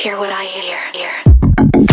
Hear what I hear. hear.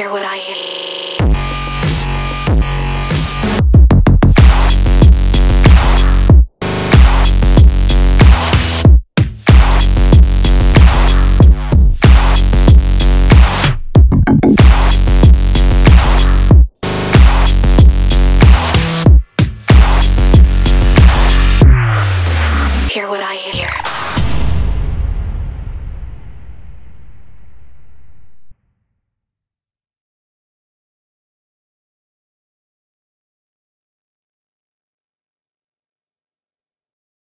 hear what I hear.